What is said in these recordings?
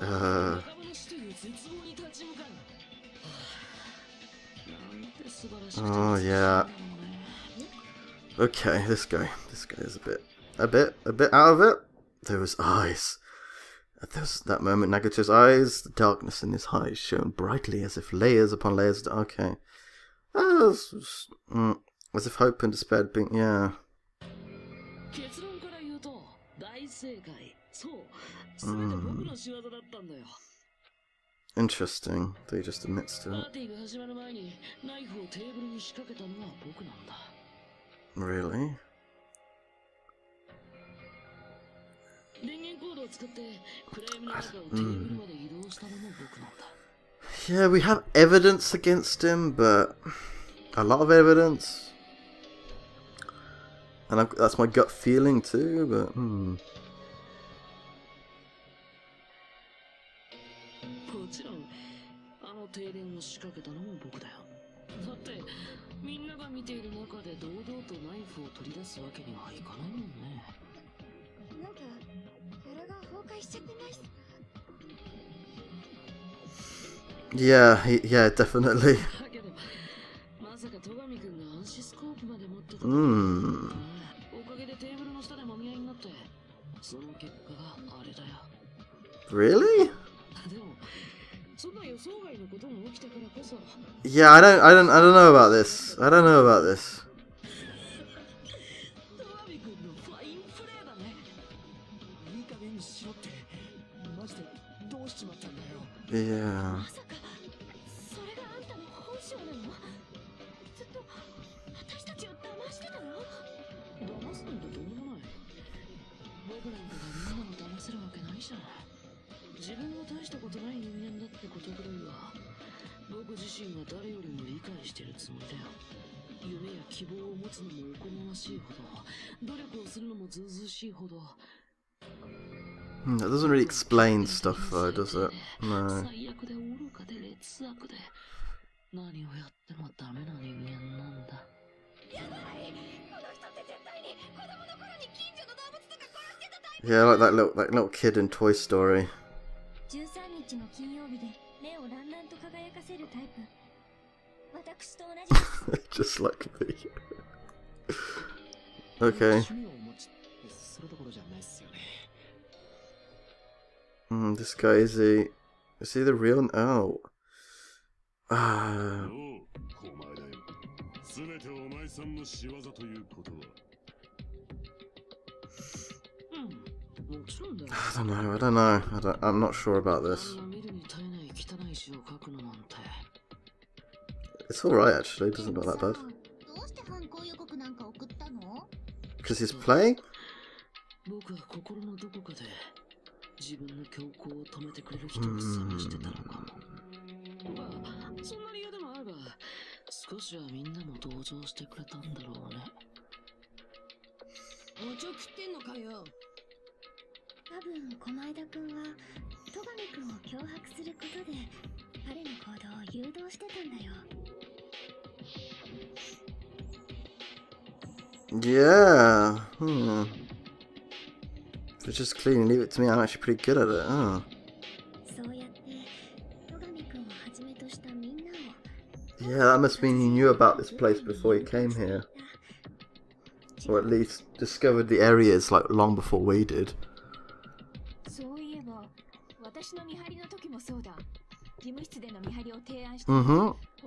Uh, oh yeah. Okay, this guy. This guy is a bit, a bit, a bit out of it. Those eyes. There's that moment, Nagito's eyes, the darkness in his eyes shone brightly as if layers upon layers. Okay. Oh, as, mm, as if hope and despair had been, yeah. Interesting. They just admits to it. Really? Yeah, we have evidence against him, but a lot of evidence. And I've, that's my gut feeling too, but hmm. Yeah, yeah, definitely. Hmm. Really? Yeah, I don't, I don't, I don't know about this. I don't know about this. Yeah. Hmm, that doesn't really explain stuff though, does it? No. Yeah, like that little that little kid in Toy Story. Just like me. okay. Mm, this guy is a. Is he the real? Oh. Ah. I don't know. I don't know. I I'm not sure about this. It's alright actually. It doesn't look that bad. Because he's playing? 自分の強行を止めてくれる人を探してたのかも。まあ、そんな理由でもあれば、少しはみんなも同情してくれたんだろうね。おちょくってんのかよ。多分、駒枝君は、戸上君を脅迫することで、彼の行動を誘導してたんだよ。Yeah. Hmm. If it's just clean and leave it to me, I'm actually pretty good at it. Oh. Yeah, that must mean he knew about this place before he came here. Or at least discovered the areas like long before we did. Mm-hmm.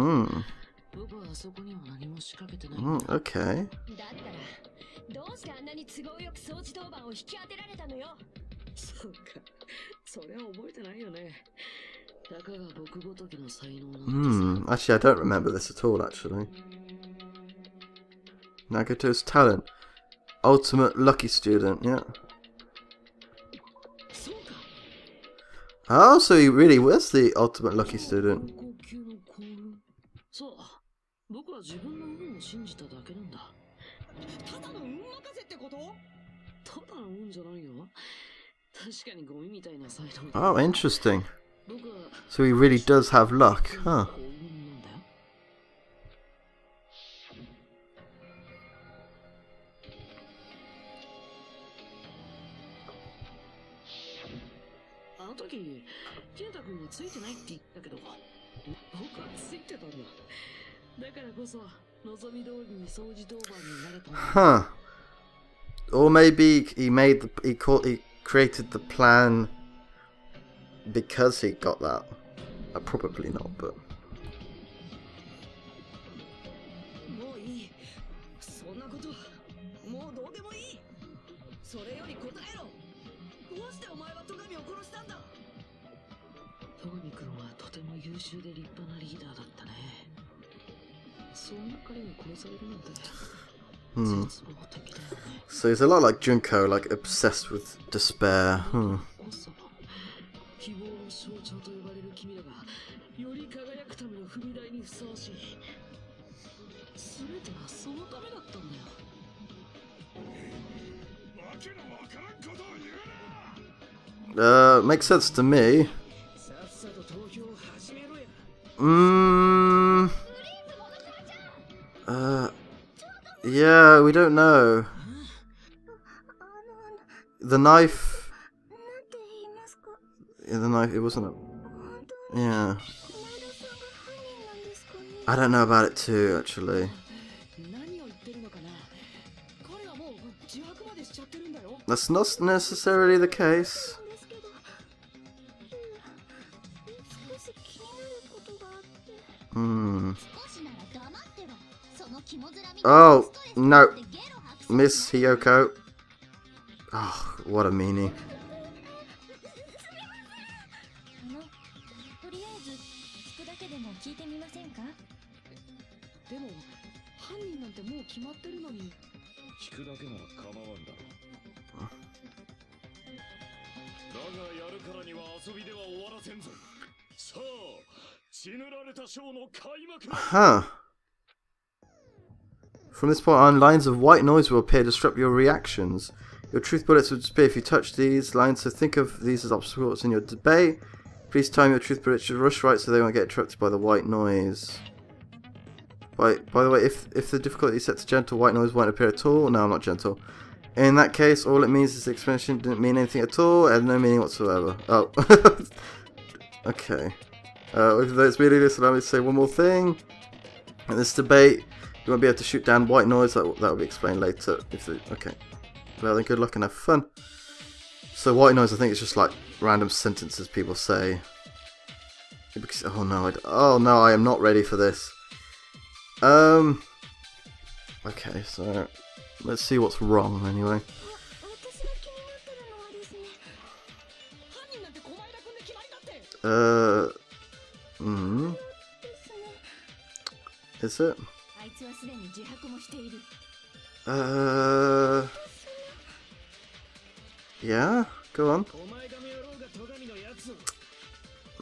Hmm. Mm, okay. Hmm. actually I don't remember this at all actually Nagito's talent ultimate lucky student yeah Oh, so he really was the ultimate lucky student. 僕は自分の運を信じただけなんだ。ただの運任せってこと？ただの運じゃないよ。確かにゴミみたいな才能だ Oh, interesting. 僕は So he really does have luck, huh? Huh. Or maybe he made the he he created the plan because he got that. Uh, probably not, but. Hmm. So he's a lot like Junko, like obsessed with despair. Hmm. Uh, makes sense to me. Mmm. Uh, yeah, we don't know. The knife. Yeah, the knife. It wasn't a. Yeah. I don't know about it too, actually. That's not necessarily the case. Hmm. Oh, no. ゲロ吐く Miss Hiyoko. Oh, what a meanie. あのとりあえず聞くだけでも聞いてみませんかでも犯人なんてもう決まってるのに聞くだけなら構わんだろだがやるからには遊びでは終わらせんぞさあ血塗られたショーの開幕だ Huh. From this point on, lines of white noise will appear to disrupt your reactions. Your truth bullets will disappear if you touch these lines, so think of these as obstacles in your debate. Please time your truth bullets to rush right so they won't get interrupted by the white noise. By, by the way, if, if the difficulty is set to gentle, white noise won't appear at all. No, I'm not gentle. In that case, all it means is the explanation didn't mean anything at all, and no meaning whatsoever. Oh. okay. Uh, though it's really this, allow me to say one more thing. In this debate, you won't be able to shoot down white noise? That that will be explained later. If the, okay. Well then, good luck and have fun. So white noise, I think it's just like random sentences people say. Because, oh no, I, oh no, I am not ready for this. Um. Okay, so let's see what's wrong anyway. Uh. Mm. Is it? Uh... Yeah? Go on.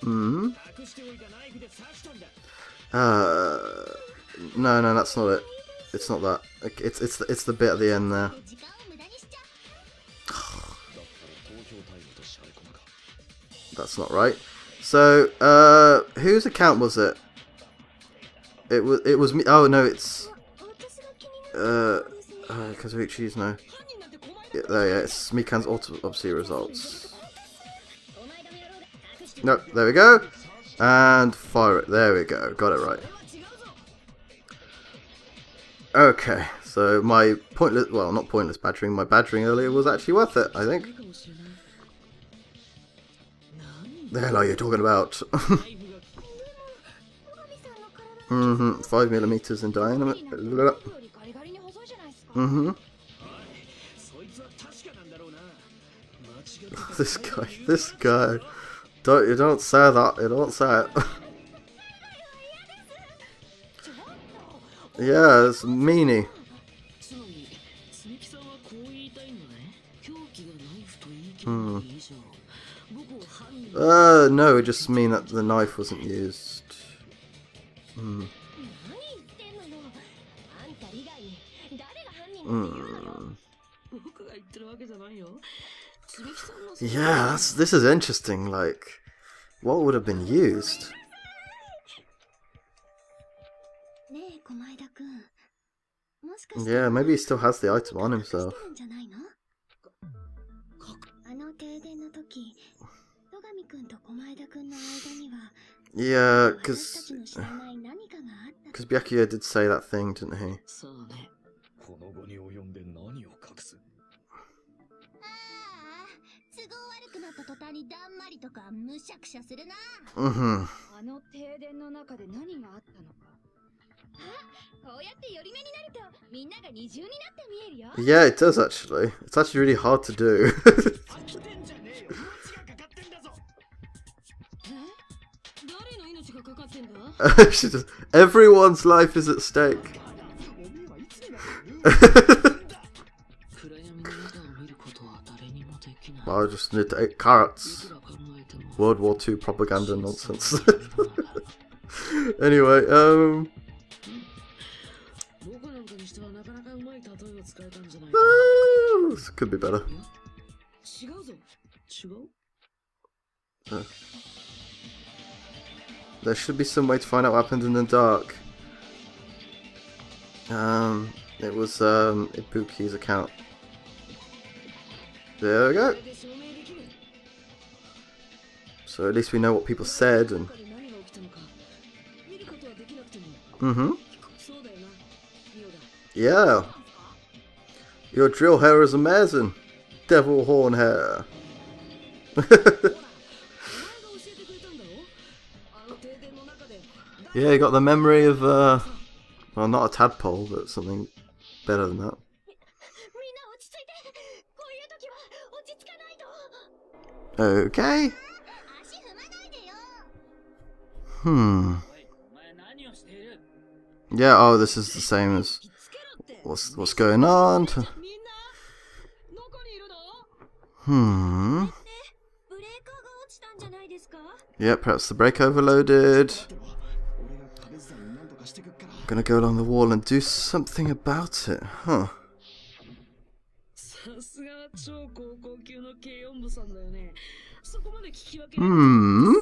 Hmm? Uh... No, no, that's not it. It's not that. It's, it's, it's the bit at the end there. that's not right. So, uh, whose account was it? It was. It was me. Oh no, it's. Uh, uh, Kazuichi's no. Yeah, there, yeah, it's Mikan's autopsy results. Nope, there we go. And fire it. There we go. Got it right. Okay, so my pointless, well, not pointless badgering, my badgering earlier was actually worth it, I think. The hell are you talking about? Mm-hmm. Five millimeters in diameter. Mm-hmm. mm-hmm. this guy. This guy. Don't you don't say that. You don't say it. yeah, it's meanie. Hmm. Uh, no, it just mean that the knife wasn't used. Hmm. 何言ってんのよあんた以外に誰が犯人だって言うのよ Hmm. 僕が言ってるわけじゃないよつみきさんの Yeah, that's this is interesting. Like, what would have been used? ねえ小前田くんもしかして Yeah, maybe he still has the item on 隠して himself. るんじゃないのあの停電の時戸上くんと小前田くんの間には Yeah, 私た because ちの知らない何かがあった because Byakuya did say that thing, didn't he? そうねこの後に及んで何を隠すああ都合悪くなった途端にだんまりとかむしゃくしゃするな Mm-hmm. あの停電の中で何があったのかこうやって寄り目になるとみんなが二重になって見えるよ Yeah, it does actually. It's actually really hard to do. just, everyone's life is at stake. I just need to eat carrots. World War II propaganda nonsense. anyway, um... Ah, this could be better. Uh. There should be some way to find out what happened in the dark. Um, it was um, Ibuki's account. There we go. So at least we know what people said and. Mm-hmm. Yeah. Your drill hair is amazing. Devil horn hair. Yeah, you got the memory of, uh, well, not a tadpole, but something better than that. Okay. Hmm. Yeah, oh, this is the same as what's what's going on. Hmm. Yeah, perhaps the brake overloaded. Gonna go along the wall and do something about it, huh? Hmm.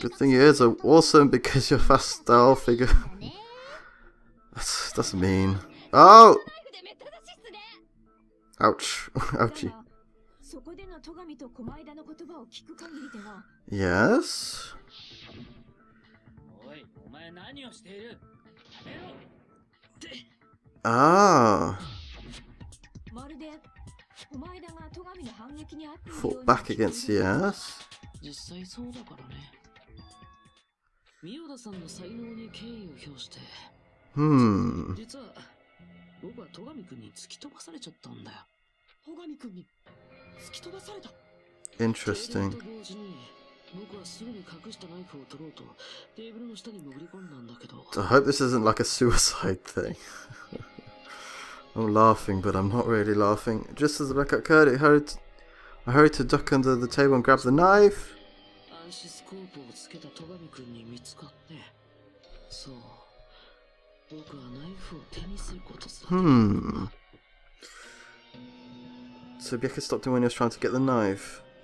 Good thing your ears are uh, awesome because your fast style figure. that's, that's mean. Oh! Ouch. Ouchie. Yes? Ah. まるで狛枝が戸上の反撃にあっているよ Fought うに back 聞こえ against る yes. 実際そうだからねミオダさんの才能に敬意を表して Hmm. 実は僕は戸上君に突き飛ばされちゃったんだよ戸上君に突き飛ばされた Interesting. 停電と同時に I hope this isn't like a suicide thing. I'm laughing, but I'm not really laughing. Just as the blackout occurred, it hurried. I hurried to duck under the table and grab the knife. hmm. So Byakuya stopped him when he was trying to get the knife.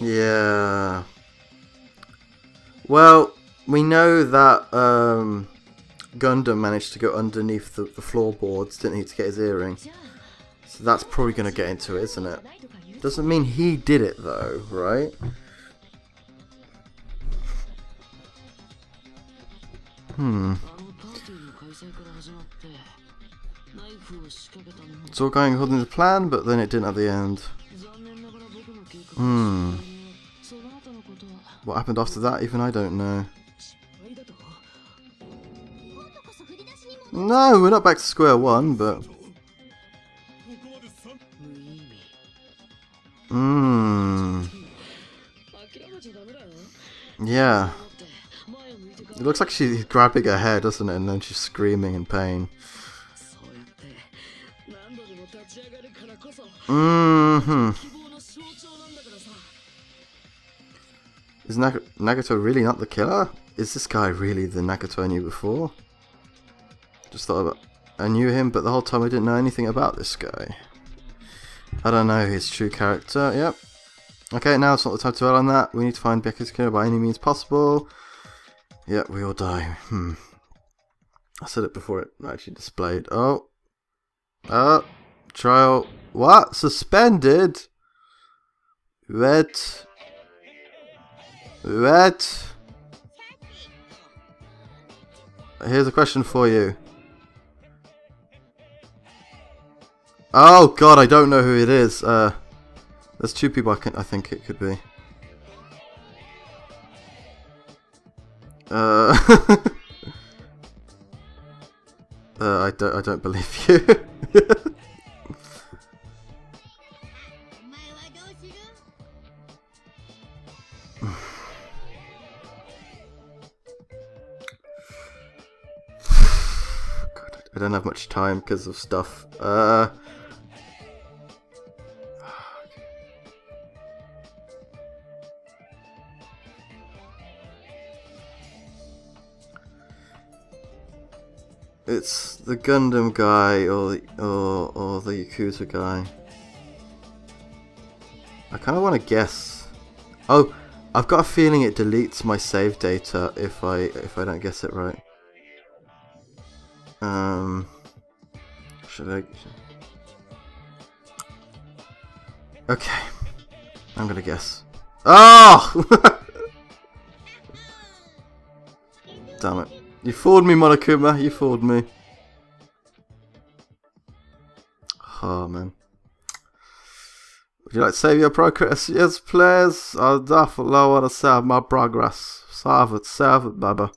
Yeah. Well, we know that um, Gundham managed to go underneath the, the floorboards, didn't he, to get his earring? So that's probably going to get into it, isn't it? Doesn't mean he did it, though, right? Hmm. It's all going according to plan, but then it didn't at the end. Hmm. What happened after that, even I don't know. No, we're not back to square one, but... Hmm. Yeah. It looks like she's grabbing her hair, doesn't it? And then she's screaming in pain. Hmm Is Nag Nagito really not the killer? Is this guy really the Nagito I knew before? Just thought about I knew him, but the whole time I didn't know anything about this guy. I don't know his true character. Yep. Okay, now it's not the time to dwell on that. We need to find Byakuya's killer by any means possible. Yep, we all die. Hmm. I said it before it actually displayed. Oh. Oh. Trial. What? Suspended? Red. Red. Here's a question for you. Oh god, I don't know who it is. Uh, there's two people I can I think it could be. Uh, uh I don't I don't believe you. I don't have much time because of stuff. Uh. It's the Gundham guy or the, or or the Yakuza guy. I kind of want to guess. Oh, I've got a feeling it deletes my save data if I if I don't guess it right. Um, should I? Okay, I'm gonna guess. Oh! Damn it! You fooled me, Monokuma. You fooled me. Oh man. Would you like to save your progress? Yes, please. I definitely want to save my progress. Save it, save it, baby.